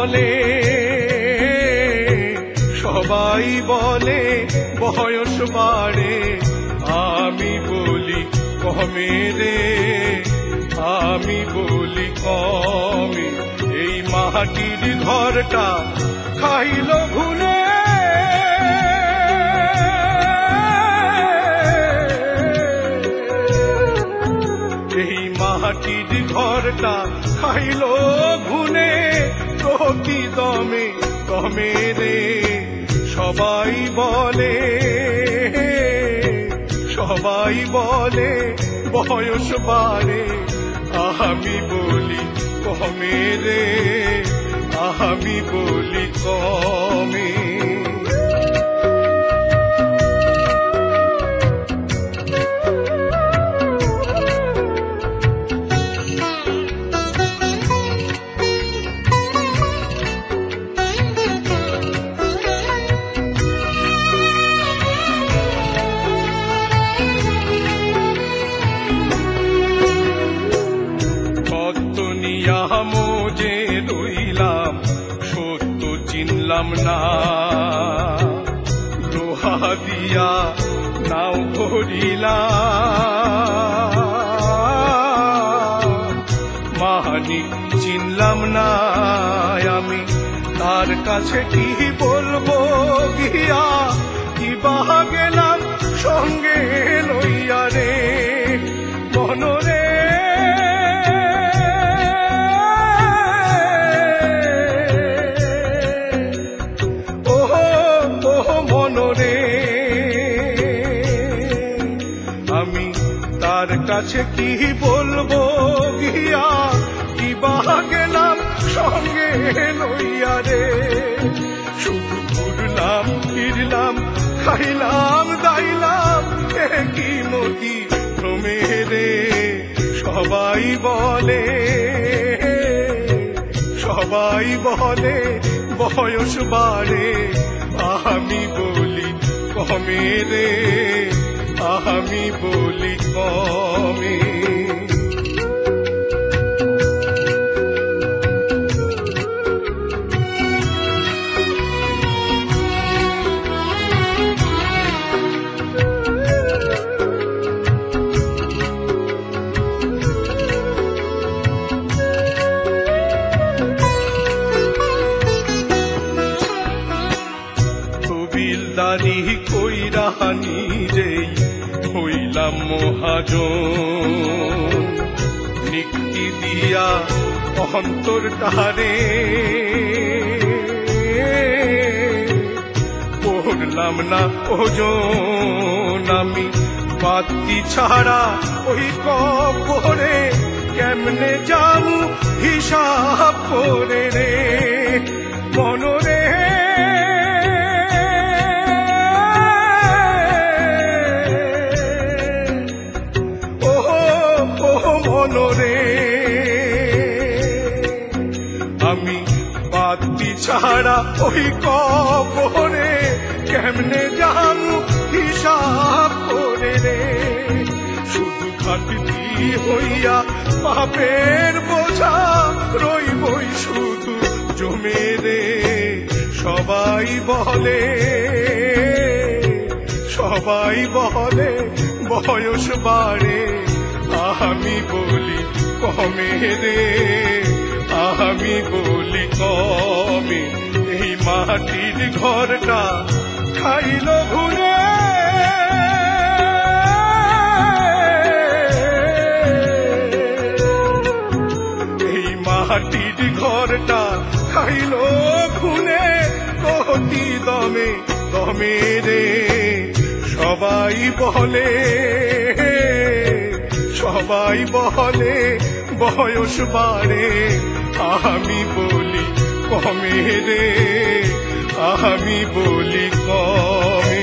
বলে। সবাই বলে, বয়স বাড়ে, আমি বলি কমে রে, আমি বলি কমে। এই মাটির ঘরটা খাইল ভুলে। এই ঘরটা খাইল ঘুনে প্রতি দমে দমে রে? সবাই বলে সবাই বলে বয়স বাড়ে। আমি বলি কমে রে। আমি বলি কমে। কত নিয়াম যে রইলাম সত্য চিনলাম না। লোহা দিয়া নাও ধরিলাম মাহানি চিনলাম না, আমি তার কাছে কি বলব গিয়া? কি বাহা গেলাম সঙ্গে লইয়া রে? মনরে কাছে কি বলব গিয়া? কি বাহা গেলাম সঙ্গে লইয়া রে? শুধু ঘুরলাম ফিরলাম, খাইলাম, দাইলাম কি মতি ভ্রমে রে? সবাই বলে সবাই বলে, বয়স বাড়ে, আমি বলি কমে রে? আমি বলি কমে কইরা নিজেই হইলাম মহাজন। দিয়া অন্তর তাহারে। পড়লাম না ওজন, আমি বাতি ছাড়া ওই কবরে কেমনে যামু হিসাব করে রে? মনরে আমি বাতি ছাড়া ওই কবরে কেমনে জানু হিসাব করে রে? শুধু খাটনি হইয়া পাপের বোঝা রইবই শুধু জমে রে, সবাই বলে। সবাই বলে বয়স বাড়ে আমি বলি কমে রে আমি বলি কমে এই মাটির ঘরটা খাইল ঘুরে। এই মাটির ঘরটা খাইল খুনে কহতি দমে দমে রে। সবাই বলে সবাই বলে বয়স বাড়ে আমি বলি কমে রে আমি বলি কম